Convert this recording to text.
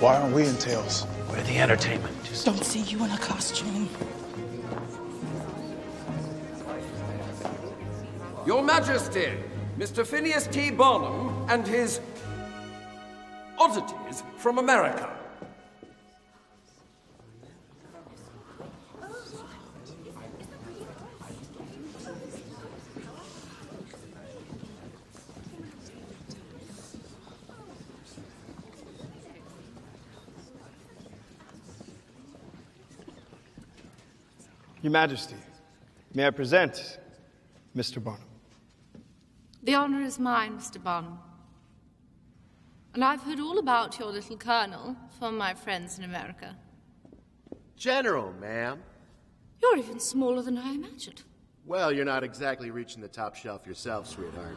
Why aren't we in tails? We're the entertainment. Don't see you in a costume. Your Majesty, Mr. Phineas T. Barnum and his oddities from America. Your Majesty, may I present Mr. Barnum? The honor is mine, Mr. Barnum. And I've heard all about your little colonel from my friends in America. General, ma'am. You're even smaller than I imagined. Well, you're not exactly reaching the top shelf yourself, sweetheart.